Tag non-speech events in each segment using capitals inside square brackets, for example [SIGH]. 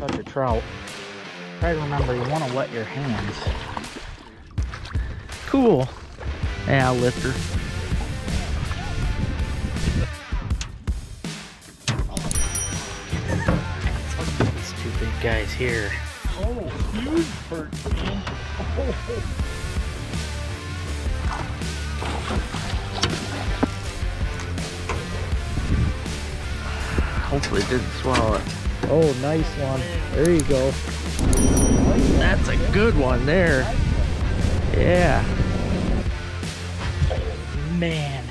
touch a trout, try to remember you want to wet your hands. Cool. Yeah, I'll lift. These two big guys here. Oh, huge perch. Hopefully it didn't swallow it. Oh, nice one. There you go. That's a good one there. Yeah. Man.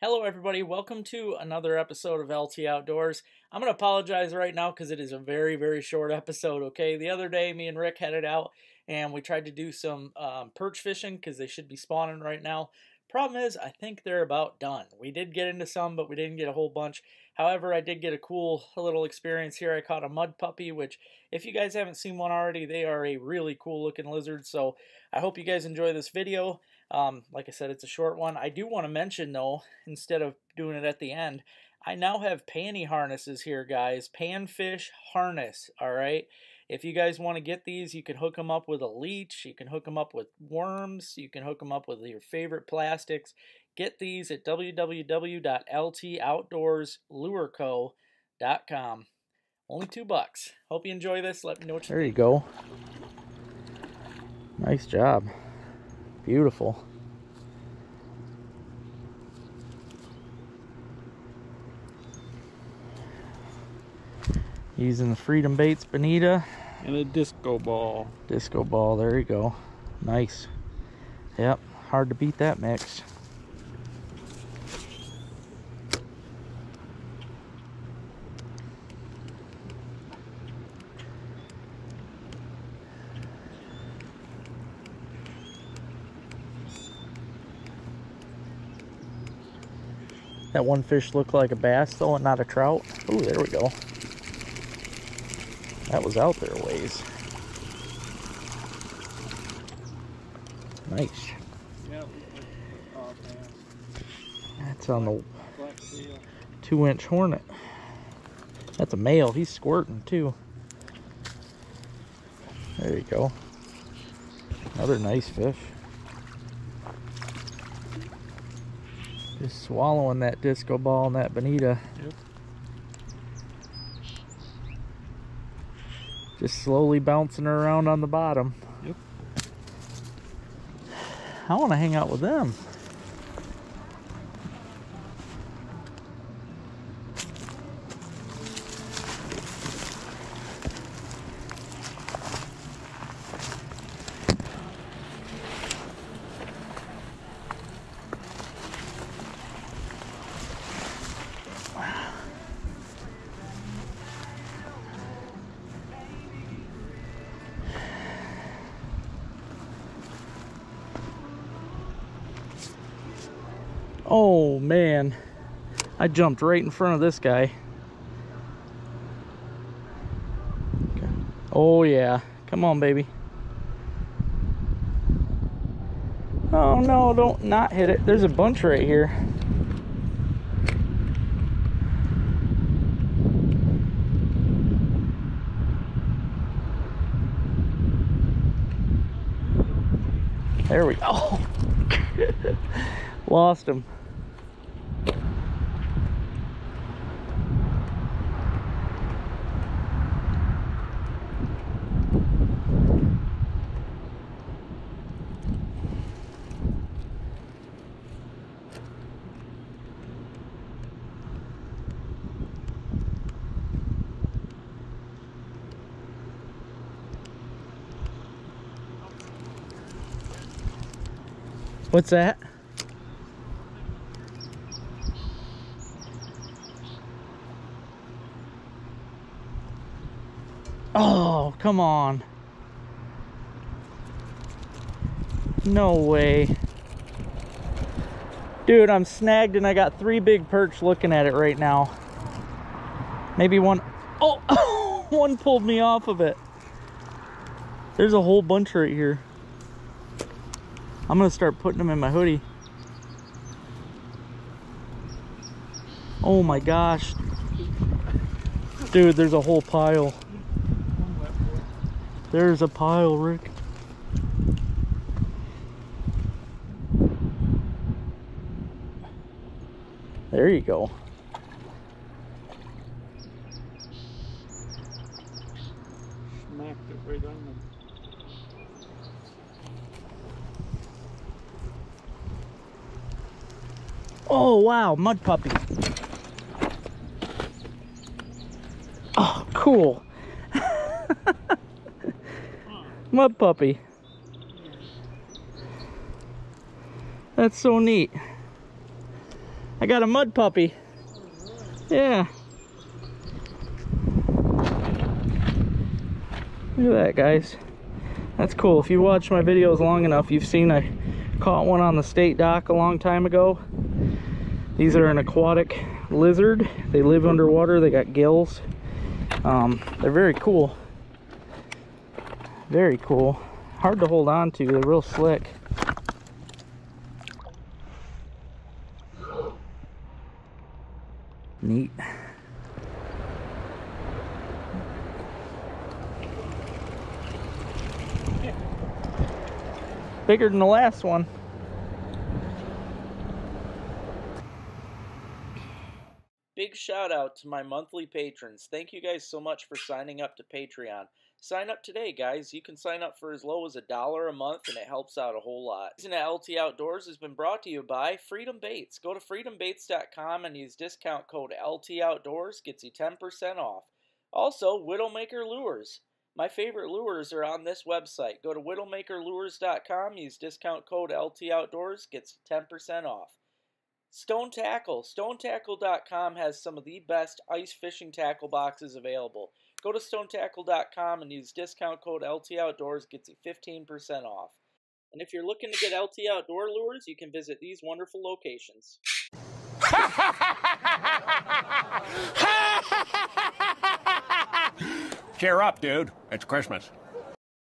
Hello, everybody. Welcome to another episode of LT Outdoors. I'm going to apologize right now because it is a very, very short episode, okay? The other day, me and Rick headed out and we tried to do some um, perch fishing because they should be spawning right now. Problem is, I think they're about done. We did get into some, but we didn't get a whole bunch. However, I did get a cool little experience here. I caught a mud puppy, which, if you guys haven't seen one already, they are a really cool looking lizard. So I hope you guys enjoy this video. Um, like I said, it's a short one. I do want to mention, though, instead of doing it at the end, I now have panty harnesses here, guys. Panfish harness, all right? If you guys want to get these, you can hook them up with a leech. You can hook them up with worms. You can hook them up with your favorite plastics. Get these at www.ltoutdoorslureco.com. Only two bucks. Hope you enjoy this. Let me know what you There you go. Nice job. Beautiful. Using the Freedom Baitz Bonita and a disco ball. disco ball. There you go. Nice. Yep. Hard to beat that mix. That one fish looked like a bass though and not a trout. Oh, there we go. That was out there ways. Nice. That's on the two inch hornet. That's a male. He's squirting too. There you go. Another nice fish. Just swallowing that disco ball and that bonita. Yep. Just slowly bouncing her around on the bottom. Yep. I want to hang out with them. Oh man, I jumped right in front of this guy. Okay. Oh yeah, come on baby. Oh no, don't not hit it. There's a bunch right here. There we go. [LAUGHS] Lost him. What's that? Oh, come on. No way. Dude, I'm snagged and I got three big perch looking at it right now. Maybe one. Oh, [LAUGHS] one pulled me off of it. There's a whole bunch right here. I'm gonna start putting them in my hoodie. Oh my gosh. Dude, there's a whole pile. There's a pile, Rick. There you go. Smacked it right on them. Oh, wow, mud puppy. Oh, cool. [LAUGHS] mud puppy. That's so neat. I got a mud puppy. Yeah. Look at that, guys. That's cool. If you watch my videos long enough, you've seen I caught one on the state dock a long time ago. These are an aquatic lizard. They live underwater. They got gills. Um, they're very cool. Very cool. Hard to hold on to. They're real slick. Neat. Bigger than the last one. Big shout out to my monthly patrons. Thank you guys so much for signing up to Patreon. Sign up today, guys. You can sign up for as low as a dollar a month, and it helps out a whole lot. Season at LT Outdoors has been brought to you by Freedom Baitz. Go to freedombaitz.com and use discount code LT Outdoors. Gets you 10% off. Also, Widowmaker Lures. My favorite lures are on this website. Go to widowmakerlures.com, use discount code LT Outdoors, gets 10% off. Stone Tackle. StoneTackle.com has some of the best ice fishing tackle boxes available. Go to StoneTackle.com and use discount code LT Outdoors, gets you 15% off. And if you're looking to get LT Outdoor lures, you can visit these wonderful locations. [LAUGHS] Cheer up, dude. It's Christmas.